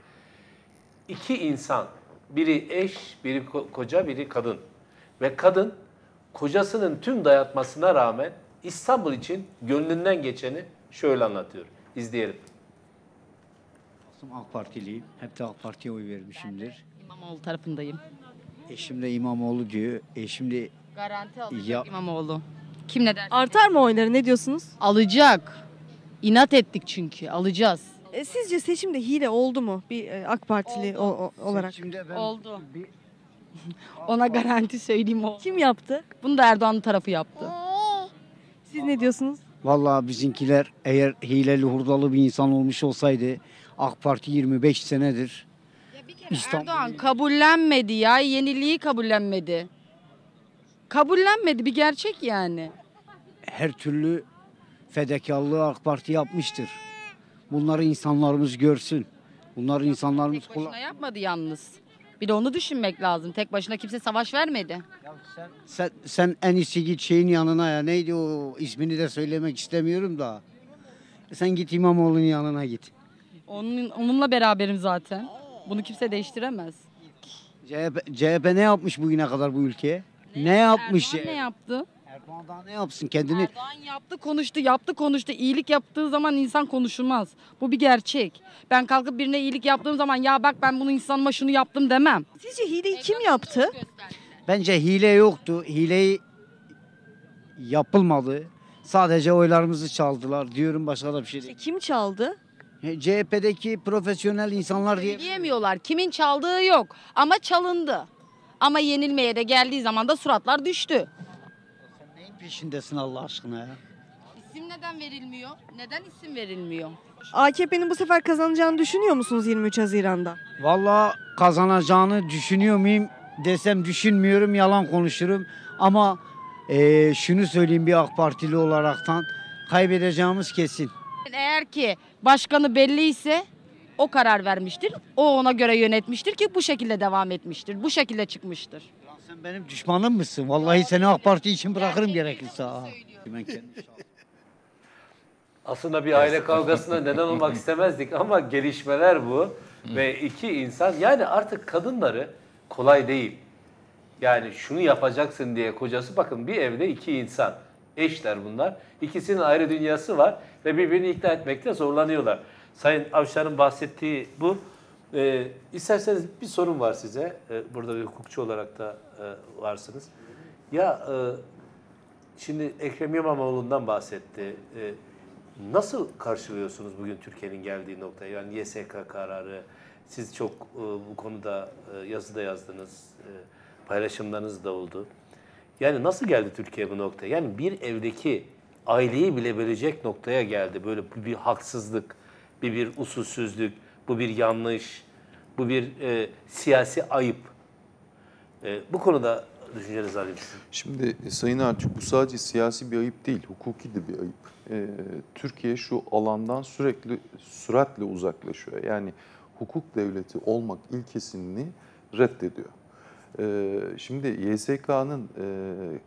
İki insan, biri eş, biri ko- koca, biri kadın. Ve kadın kocasının tüm dayatmasına rağmen İstanbul için gönlünden geçeni şöyle anlatıyor. İzleyelim. AK Partiliyim. Hep de AK Parti'ye oy vermişimdir. İmamoğlu tarafındayım. Eşim de İmamoğlu diyor. Eşim de Garanti alacak Ya- İmamoğlu. Kim ne der? Artar mı oyları ne diyorsunuz? Alacak. İnat ettik çünkü. Alacağız. E, sizce seçimde hile oldu mu bir e, AK Partili o- o- olarak? Seçimde ben Oldu. Ona garanti söyleyeyim o. Kim yaptı? Bunu da Erdoğan'ın tarafı yaptı. Siz ne diyorsunuz? Vallahi bizimkiler eğer hileli hurdalı bir insan olmuş olsaydı AK Parti 25 senedir İstanbul Erdoğan kabullenmedi ya. Yeniliği kabullenmedi. Kabullenmedi bir gerçek yani. her türlü fedakarlığı AK Parti yapmıştır. Bunları insanlarımız görsün. Bunları insanlarımız Tek başına yapmadı yalnız. Bir de onu düşünmek lazım. Tek başına kimse savaş vermedi. Sen, sen en iyisi git şeyin yanına ya. Neydi o ismini de söylemek istemiyorum da. Sen git İmamoğlu'nun yanına git. Onun, onunla beraberim zaten. Bunu kimse değiştiremez. CHP, CHP ne yapmış bugüne kadar bu ülkeye? Ne, yapmış Erdoğan ne yaptı? Erdoğan daha ne yapsın kendini? Erdoğan yaptı konuştu yaptı konuştu. İyilik yaptığı zaman insan konuşulmaz. Bu bir gerçek. Ben kalkıp birine iyilik yaptığım zaman ya bak ben bunu insanıma şunu yaptım demem. Sizce hileyi kim yaptı? Bence hile yoktu. Hileyi yapılmadı. Sadece oylarımızı çaldılar diyorum başka da bir şey değil. Kim çaldı? CHP'deki profesyonel insanlar diye Diyemiyorlar. Kimin çaldığı yok ama çalındı. Ama yenilmeye de geldiği zaman da suratlar düştü. Peşindesin Allah aşkına ya? İsim neden verilmiyor? Neden isim verilmiyor? AKP'nin bu sefer kazanacağını düşünüyor musunuz 23 Haziran'da? Vallahi kazanacağını düşünüyor muyum desem düşünmüyorum yalan konuşurum. Ama e, şunu söyleyeyim bir AK Partili olaraktan kaybedeceğimiz kesin. Eğer ki başkanı belliyse o karar vermiştir. O ona göre yönetmiştir ki bu şekilde devam etmiştir. Bu şekilde çıkmıştır. Sen benim düşmanım mısın? Vallahi seni AK Parti için bırakırım gerekirse. ha. Ben kendim Aslında bir aile kavgasına neden olmak istemezdik ama gelişmeler bu. Ve iki insan yani artık kadınları kolay değil. Yani şunu yapacaksın diye kocası bakın bir evde iki insan. Eşler bunlar. İkisinin ayrı dünyası var ve birbirini ikna etmekte zorlanıyorlar. Sayın Avşar'ın bahsettiği bu. Ee, isterseniz bir sorun var size. Ee, burada bir hukukçu olarak da e, varsınız. Ya e, Şimdi Ekrem İmamoğlu'ndan bahsetti. Ee, nasıl karşılıyorsunuz bugün Türkiye'nin geldiği noktayı? Yani YSK kararı, siz çok e, bu konuda e, yazıda yazdınız, e, paylaşımlarınız da oldu. Yani nasıl geldi Türkiye bu noktaya? Yani bir evdeki aileyi bile bölecek noktaya geldi. Böyle bir haksızlık, bir bir usulsüzlük, bu bir yanlış, bu bir e, siyasi ayıp. E, bu konuda düşüncenizi alayım. Şimdi e, Sayın Arçuk bu sadece siyasi bir ayıp değil, hukuki de bir ayıp. Ee, Türkiye şu alandan sürekli süratle uzaklaşıyor. Yani hukuk devleti olmak ilkesini reddediyor. Ee, şimdi YSK'nın e,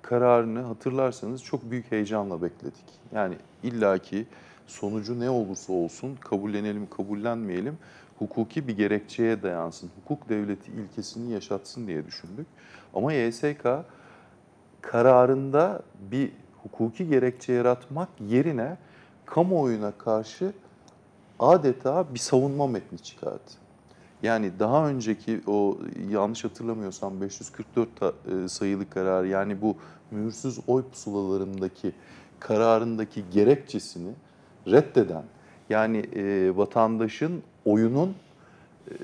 kararını hatırlarsanız çok büyük heyecanla bekledik. Yani illaki sonucu ne olursa olsun kabullenelim kabullenmeyelim hukuki bir gerekçeye dayansın. Hukuk devleti ilkesini yaşatsın diye düşündük. Ama YSK kararında bir hukuki gerekçe yaratmak yerine kamuoyuna karşı adeta bir savunma metni çıkardı. Yani daha önceki o yanlış hatırlamıyorsam 544 ta- e, sayılı karar yani bu mühürsüz oy pusulalarındaki kararındaki gerekçesini reddeden yani e, vatandaşın oyunun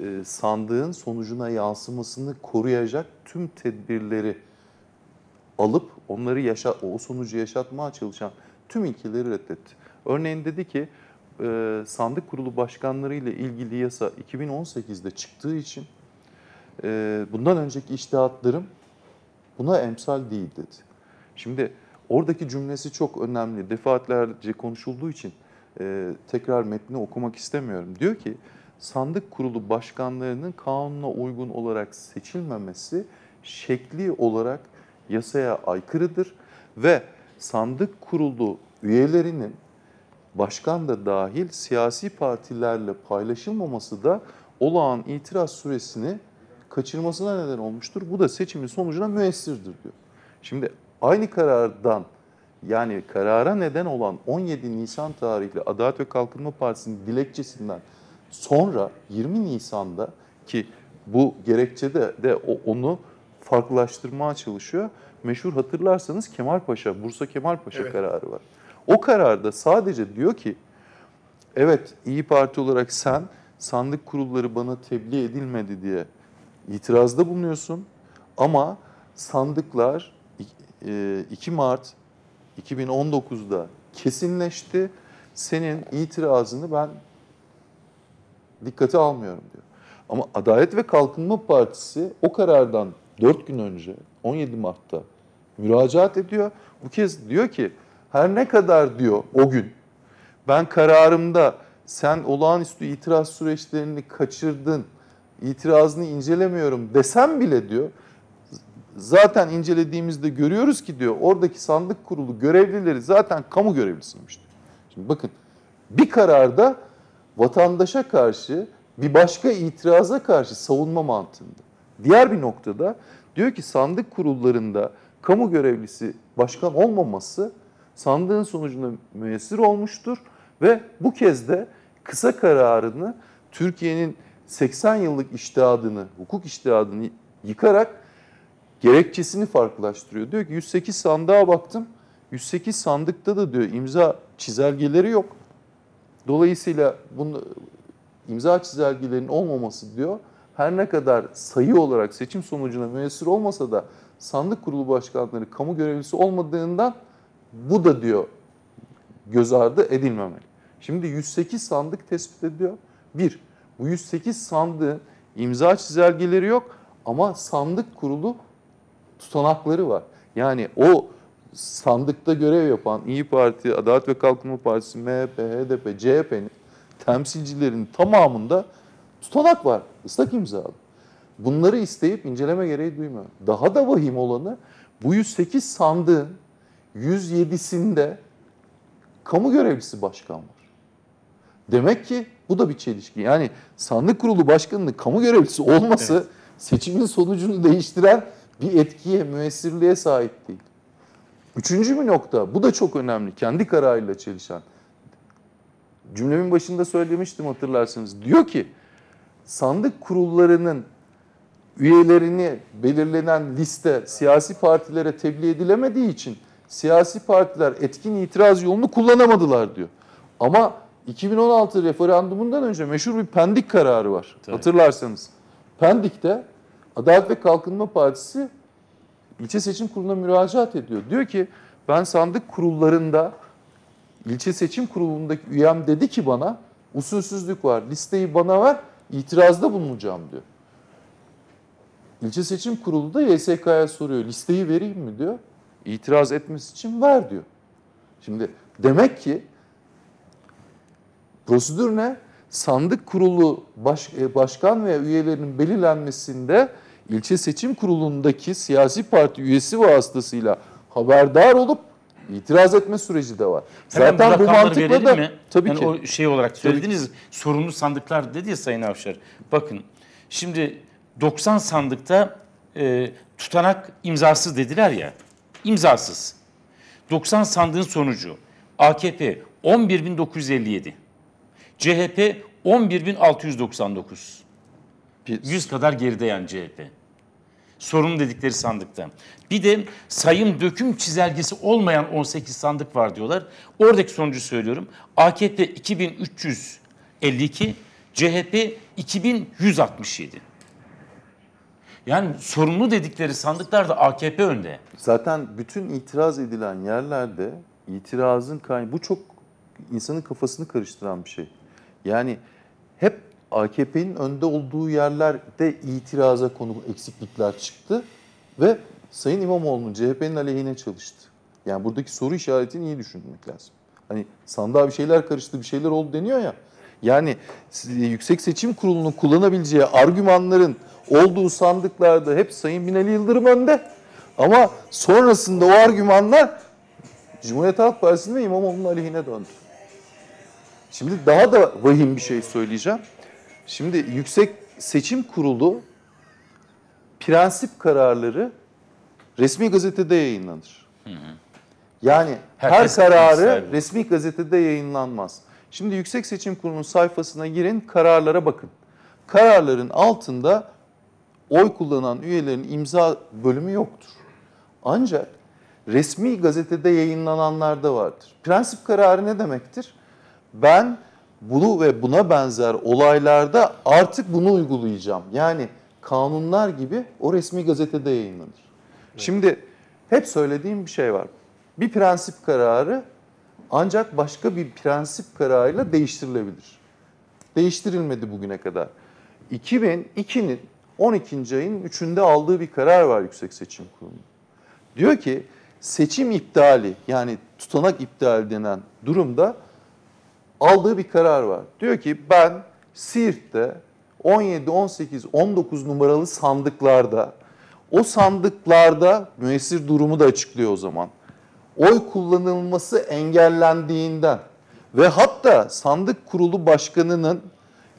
e, sandığın sonucuna yansımasını koruyacak tüm tedbirleri alıp onları yaşa, o sonucu yaşatmaya çalışan tüm ilkeleri reddetti. Örneğin dedi ki e, sandık kurulu başkanları ile ilgili yasa 2018'de çıktığı için e, bundan önceki iştihatlarım buna emsal değil dedi. Şimdi oradaki cümlesi çok önemli. Defaatlerce konuşulduğu için e, tekrar metni okumak istemiyorum. Diyor ki sandık kurulu başkanlarının kanuna uygun olarak seçilmemesi şekli olarak yasaya aykırıdır ve sandık kurulu üyelerinin başkan da dahil siyasi partilerle paylaşılmaması da olağan itiraz süresini kaçırmasına neden olmuştur. Bu da seçimin sonucuna müessirdir diyor. Şimdi aynı karardan yani karara neden olan 17 Nisan tarihli Adalet ve Kalkınma Partisi'nin dilekçesinden sonra 20 Nisan'da ki bu gerekçede de onu farklılaştırmaya çalışıyor. Meşhur hatırlarsanız Kemal Paşa, Bursa Kemal Paşa Evet. kararı var. O kararda sadece diyor ki evet İyi Parti olarak sen sandık kurulları bana tebliğ edilmedi diye itirazda bulunuyorsun ama sandıklar e, 2 Mart 2019'da kesinleşti. Senin itirazını ben dikkate almıyorum diyor. Ama Adalet ve Kalkınma Partisi o karardan 4 gün önce 17 Mart'ta müracaat ediyor. Bu kez diyor ki her ne kadar diyor o gün ben kararımda sen olağanüstü itiraz süreçlerini kaçırdın, itirazını incelemiyorum desem bile diyor zaten incelediğimizde görüyoruz ki diyor oradaki sandık kurulu görevlileri zaten kamu görevlisiymiş diyor. Şimdi bakın bir kararda vatandaşa karşı bir başka itiraza karşı savunma mantığında. Diğer bir noktada diyor ki sandık kurullarında kamu görevlisi başkan olmaması sandığın sonucunda müessir olmuştur ve bu kez de kısa kararını Türkiye'nin 80 yıllık iştihadını, hukuk iştihadını yıkarak gerekçesini farklılaştırıyor. Diyor ki 108 sandığa baktım. 108 sandıkta da diyor imza çizelgeleri yok. Dolayısıyla bunu imza çizelgelerinin olmaması diyor her ne kadar sayı olarak seçim sonucuna müessir olmasa da sandık kurulu başkanları kamu görevlisi olmadığından bu da diyor göz ardı edilmemeli. Şimdi 108 sandık tespit ediyor. Bir, bu 108 sandığın imza çizelgeleri yok ama sandık kurulu tutanakları var. Yani o sandıkta görev yapan İyi Parti, Adalet ve Kalkınma Partisi, MHP, HDP, CHP'nin temsilcilerinin tamamında tutanak var. ıslak imzalı. Bunları isteyip inceleme gereği duymuyor. Daha da vahim olanı bu 108 sandığın 107'sinde kamu görevlisi başkan var. Demek ki bu da bir çelişki. Yani sandık kurulu başkanının kamu görevlisi olması seçimin sonucunu değiştiren bir etkiye, müessirliğe sahip değil. Üçüncü bir nokta, bu da çok önemli, kendi kararıyla çelişen. Cümlemin başında söylemiştim hatırlarsınız. Diyor ki, sandık kurullarının üyelerini belirlenen liste siyasi partilere tebliğ edilemediği için siyasi partiler etkin itiraz yolunu kullanamadılar diyor. Ama 2016 referandumundan önce meşhur bir Pendik kararı var. Tabii. Hatırlarsanız. Pendik'te Adalet ve Kalkınma Partisi ilçe seçim kuruluna müracaat ediyor. Diyor ki ben sandık kurullarında ilçe seçim kurulundaki üyem dedi ki bana usulsüzlük var listeyi bana ver itirazda bulunacağım diyor. İlçe seçim kurulu da YSK'ya soruyor listeyi vereyim mi diyor. İtiraz etmesi için ver diyor. Şimdi demek ki prosedür ne? Sandık kurulu baş, e, başkan ve üyelerinin belirlenmesinde ilçe seçim kurulundaki siyasi parti üyesi vasıtasıyla haberdar olup itiraz etme süreci de var. Hemen Zaten bu mantıkla da mi? tabii Yani ki. o şey olarak söylediniz sorunlu sandıklar dedi ya Sayın Avşar. Bakın şimdi 90 sandıkta e, tutanak imzasız dediler ya. imzasız. 90 sandığın sonucu AKP 11.957. CHP 11.699. 100 kadar geride yani CHP. Sorun dedikleri sandıkta. Bir de sayım döküm çizelgesi olmayan 18 sandık var diyorlar. Oradaki sonucu söylüyorum. AKP 2352, CHP 2167. Yani sorunlu dedikleri sandıklarda AKP önde. Zaten bütün itiraz edilen yerlerde itirazın kaynağı bu çok insanın kafasını karıştıran bir şey. Yani hep AKP'nin önde olduğu yerlerde itiraza konu eksiklikler çıktı ve Sayın İmamoğlu'nun CHP'nin aleyhine çalıştı. Yani buradaki soru işaretini iyi düşünmek lazım. Hani sandığa bir şeyler karıştı, bir şeyler oldu deniyor ya. Yani Yüksek Seçim Kurulu'nun kullanabileceği argümanların olduğu sandıklarda hep Sayın Binali Yıldırım önde. Ama sonrasında o argümanlar Cumhuriyet Halk Partisi'nin ve İmamoğlu'nun aleyhine döndü. Şimdi daha da vahim bir şey söyleyeceğim. Şimdi Yüksek Seçim Kurulu prensip kararları resmi gazetede yayınlanır. Yani Herkes her kararı resmi gazetede yayınlanmaz. Şimdi Yüksek Seçim Kurulu'nun sayfasına girin, kararlara bakın. Kararların altında oy kullanan üyelerin imza bölümü yoktur. Ancak resmi gazetede yayınlananlarda vardır. Prensip kararı ne demektir? Ben bunu ve buna benzer olaylarda artık bunu uygulayacağım. Yani kanunlar gibi o resmi gazetede yayınlanır. Şimdi hep söylediğim bir şey var. Bir prensip kararı ancak başka bir prensip kararıyla değiştirilebilir. Değiştirilmedi bugüne kadar. 2002'nin 12. ayın 3'ünde aldığı bir karar var Yüksek Seçim Kurulu. Diyor ki seçim iptali yani tutanak iptal denen durumda aldığı bir karar var. Diyor ki ben Siirt'te 17, 18, 19 numaralı sandıklarda o sandıklarda müessir durumu da açıklıyor o zaman. Oy kullanılması engellendiğinden ve hatta sandık kurulu başkanının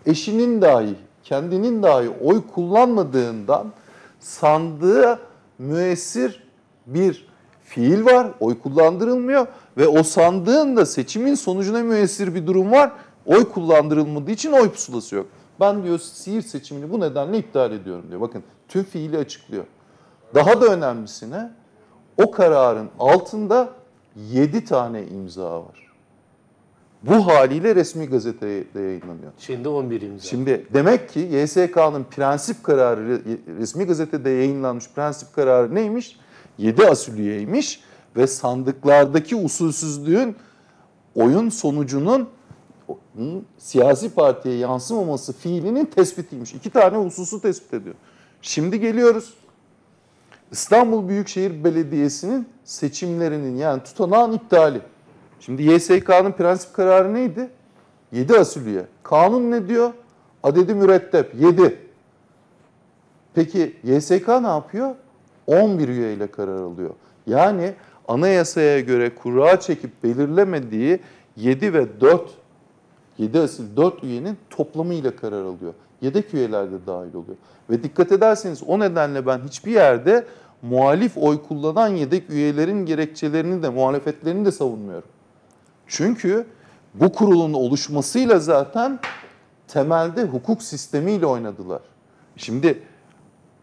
eşinin dahi kendinin dahi oy kullanmadığından sandığa müessir bir fiil var, oy kullandırılmıyor ve o sandığın da seçimin sonucuna müessir bir durum var. Oy kullandırılmadığı için oy pusulası yok. Ben diyor Siirt seçimini bu nedenle iptal ediyorum diyor. Bakın tüm fiili açıklıyor. Daha da önemlisine o kararın altında 7 tane imza var. Bu haliyle resmi gazetede yayınlanıyor. Şimdi 11 imza. Şimdi demek ki YSK'nın prensip kararı, resmi gazetede yayınlanmış prensip kararı neymiş? 7 asuliyeymiş ve sandıklardaki usulsüzlüğün oyun sonucunun siyasi partiye yansımaması fiilinin tespitiymiş. İki tane hususu tespit ediyor. Şimdi geliyoruz. İstanbul Büyükşehir Belediyesi'nin seçimlerinin yani tutanağın iptali. Şimdi YSK'nın prensip kararı neydi? 7 asulüye. Kanun ne diyor? Adedi mürettep 7. Peki YSK ne yapıyor? 11 üyeyle karar alıyor. Yani anayasaya göre kura çekip belirlemediği 7 ve 4 7 asil 4 üyenin toplamıyla karar alıyor. Yedek üyeler de dahil oluyor. Ve dikkat ederseniz o nedenle ben hiçbir yerde muhalif oy kullanan yedek üyelerin gerekçelerini de muhalefetlerini de savunmuyorum. Çünkü bu kurulun oluşmasıyla zaten temelde hukuk sistemiyle oynadılar. Şimdi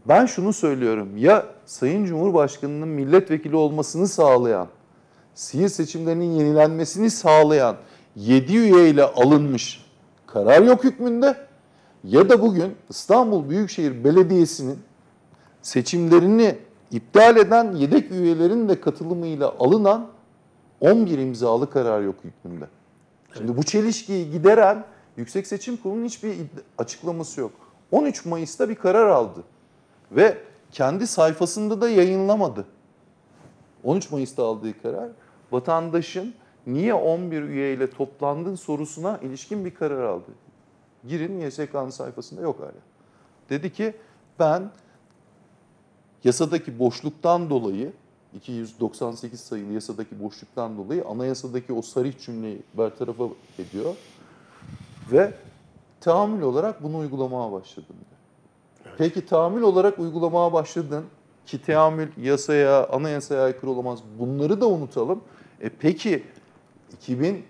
ben şunu söylüyorum. Ya Sayın Cumhurbaşkanı'nın milletvekili olmasını sağlayan, Siirt seçimlerinin yenilenmesini sağlayan 7 üyeyle alınmış karar yok hükmünde ya da bugün İstanbul Büyükşehir Belediyesi'nin seçimlerini iptal eden yedek üyelerin de katılımıyla alınan 11 imzalı karar yok hükmünde. Şimdi bu çelişkiyi gideren Yüksek Seçim Kurulu'nun hiçbir açıklaması yok. 13 Mayıs'ta bir karar aldı ve kendi sayfasında da yayınlamadı. 13 Mayıs'ta aldığı karar vatandaşın niye 11 üyeyle toplandın sorusuna ilişkin bir karar aldı. Girin YSK'nın sayfasında yok hala. Dedi ki ben yasadaki boşluktan dolayı 298 sayılı yasadaki boşluktan dolayı anayasadaki o sarih cümleyi bertarafa ediyor ve tahammül olarak bunu uygulamaya başladım. Peki tahammül olarak uygulamaya başladın ki teamül yasaya, anayasaya aykırı olamaz. Bunları da unutalım. E peki 2003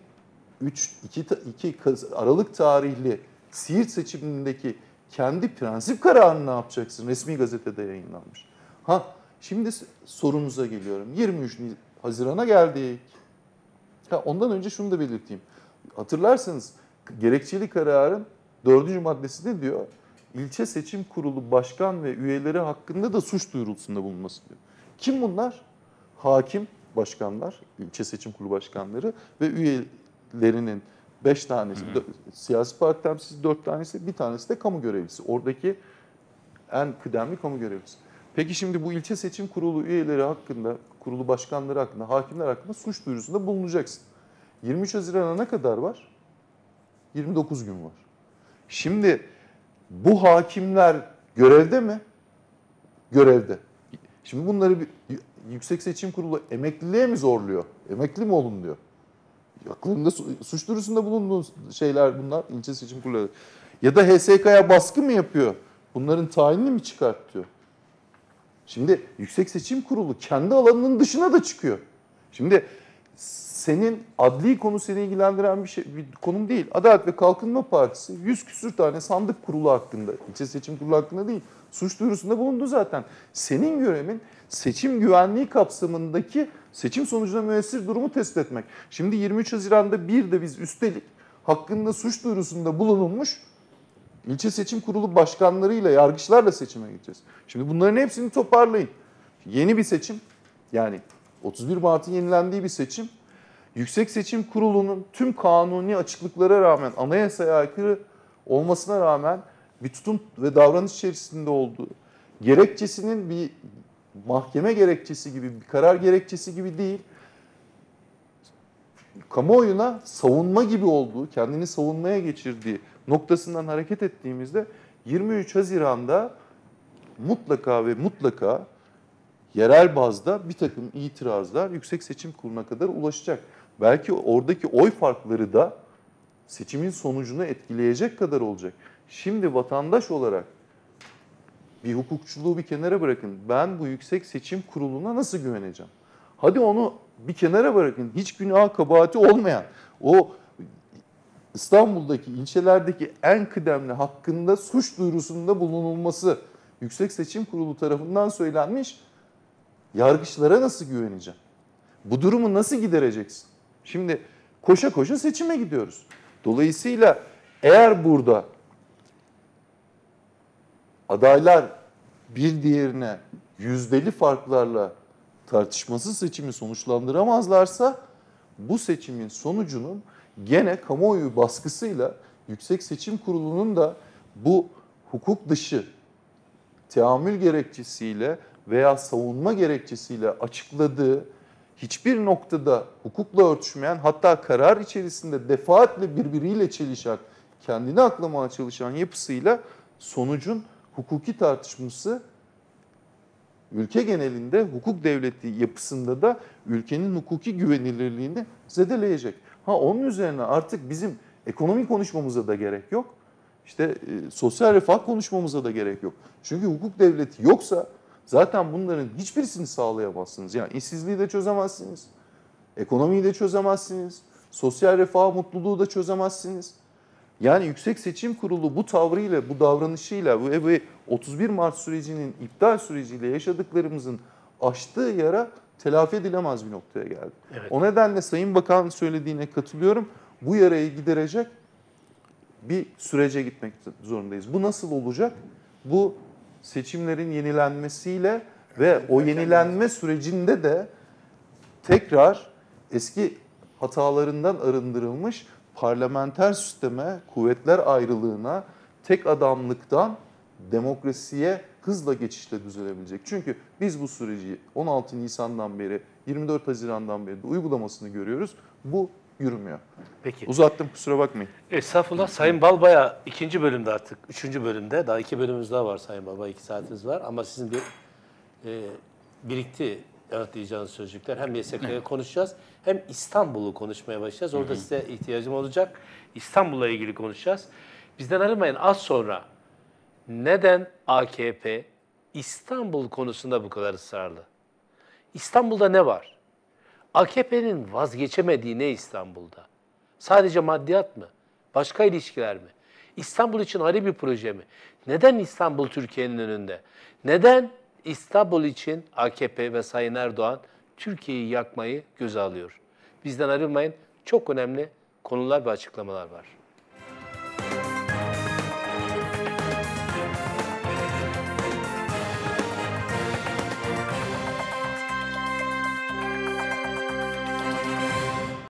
2, 2 Aralık tarihli Siirt seçimindeki kendi prensip kararını ne yapacaksın? Resmi gazetede yayınlanmış. Ha şimdi sorumuza geliyorum. 23 Haziran'a geldik. Ha, ondan önce şunu da belirteyim. Hatırlarsanız gerekçeli kararın dördüncü maddesi ne diyor? İlçe Seçim Kurulu Başkan ve üyeleri hakkında da suç duyurulsunda bulunması diyor. Kim bunlar? Hakim başkanlar, ilçe seçim kurulu başkanları ve üyelerinin 5 tanesi, siyasi parti temsilcisi 4 tanesi, bir tanesi de kamu görevlisi. Oradaki en kıdemli kamu görevlisi. Peki şimdi bu ilçe seçim kurulu üyeleri hakkında, kurulu başkanları hakkında, hakimler hakkında suç duyurusunda bulunacaksın. 23 Haziran'a ne kadar var? 29 gün var. Şimdi bu hakimler görevde mi? Görevde. Şimdi bunları bir Yüksek Seçim Kurulu emekliliğe mi zorluyor? Emekli mi olun diyor. Aklında suç duyurusunda bulunduğu şeyler bunlar ilçe seçim kurulu. Ya da HSK'ya baskı mı yapıyor? Bunların tayinini mi çıkartıyor? Şimdi Yüksek Seçim Kurulu kendi alanının dışına da çıkıyor. Şimdi senin adli konu seni ilgilendiren bir, şey, bir konum değil. Adalet ve Kalkınma Partisi 100 küsür tane sandık kurulu hakkında, ilçe seçim kurulu hakkında değil, suç duyurusunda bulundu zaten. Senin görevin seçim güvenliği kapsamındaki seçim sonucuna müessir durumu tespit etmek. Şimdi 23 Haziran'da bir de biz üstelik hakkında suç duyurusunda bulunulmuş ilçe seçim kurulu başkanlarıyla, yargıçlarla seçime gideceğiz. Şimdi bunların hepsini toparlayın. Yeni bir seçim, yani 31 Mart'ın yenilendiği bir seçim. Yüksek Seçim Kurulu'nun tüm kanuni açıklıklara rağmen, anayasaya aykırı olmasına rağmen bir tutum ve davranış içerisinde olduğu, gerekçesinin bir mahkeme gerekçesi gibi, bir karar gerekçesi gibi değil, kamuoyuna savunma gibi olduğu, kendini savunmaya geçirdiği noktasından hareket ettiğimizde 23 Haziran'da mutlaka ve mutlaka yerel bazda bir takım itirazlar Yüksek Seçim Kurulu'na kadar ulaşacak. Belki oradaki oy farkları da seçimin sonucunu etkileyecek kadar olacak. Şimdi vatandaş olarak bir hukukçuluğu bir kenara bırakın. Ben bu Yüksek Seçim Kurulu'na nasıl güveneceğim? Hadi onu bir kenara bırakın. Hiç günah kabahati olmayan o İstanbul'daki ilçelerdeki en kıdemli hakkında suç duyurusunda bulunulması Yüksek Seçim Kurulu tarafından söylenmiş. Yargıçlara nasıl güveneceğim? Bu durumu nasıl gidereceksin? Şimdi koşa koşa seçime gidiyoruz. Dolayısıyla eğer burada adaylar bir diğerine yüzdeli farklarla tartışmasız seçimi sonuçlandıramazlarsa bu seçimin sonucunun gene kamuoyu baskısıyla Yüksek Seçim Kurulu'nun da bu hukuk dışı teamül gerekçesiyle veya savunma gerekçesiyle açıkladığı hiçbir noktada hukukla örtüşmeyen hatta karar içerisinde defaatle birbiriyle çelişen, kendini aklamaya çalışan yapısıyla sonucun hukuki tartışması ülke genelinde hukuk devleti yapısında da ülkenin hukuki güvenilirliğini zedeleyecek. Ha onun üzerine artık bizim ekonomi konuşmamıza da gerek yok. İşte e, sosyal refah konuşmamıza da gerek yok. Çünkü hukuk devleti yoksa zaten bunların hiçbirisini sağlayamazsınız. Yani işsizliği de çözemezsiniz. Ekonomiyi de çözemezsiniz. Sosyal refah, mutluluğu da çözemezsiniz. Yani Yüksek Seçim Kurulu bu tavrıyla, bu davranışıyla bu ve 31 Mart sürecinin iptal süreciyle yaşadıklarımızın aştığı yara telafi edilemez bir noktaya geldi. Evet. O nedenle Sayın Bakan söylediğine katılıyorum. Bu yarayı giderecek bir sürece gitmek zorundayız. Bu nasıl olacak? Bu seçimlerin yenilenmesiyle ve o yenilenme sürecinde de tekrar eski hatalarından arındırılmış parlamenter sisteme, kuvvetler ayrılığına, tek adamlıktan demokrasiye hızla geçişle düzelebilecek. Çünkü biz bu süreci 16 Nisan'dan beri, 24 Haziran'dan beri de uygulamasını görüyoruz. Bu yürümüyor. Peki. Uzattım kusura bakmayın. Estağfurullah. Sayın Balbaya ikinci bölümde artık. Üçüncü bölümde. Daha iki bölümümüz daha var Sayın Balbaya. iki saatiniz var. Ama sizin bir e, birikti yanıtlayacağınız sözcükler. Hem YSK'ya konuşacağız hem İstanbul'u konuşmaya başlayacağız. Orada size ihtiyacım olacak. İstanbul'la ilgili konuşacağız. Bizden ayrılmayın. Az sonra neden AKP İstanbul konusunda bu kadar ısrarlı? İstanbul'da ne var? AKP'nin vazgeçemediği ne İstanbul'da? Sadece maddiyat mı? Başka ilişkiler mi? İstanbul için ayrı bir proje mi? Neden İstanbul Türkiye'nin önünde? Neden İstanbul için AKP ve Sayın Erdoğan Türkiye'yi yakmayı göze alıyor? Bizden ayrılmayın. Çok önemli konular ve açıklamalar var.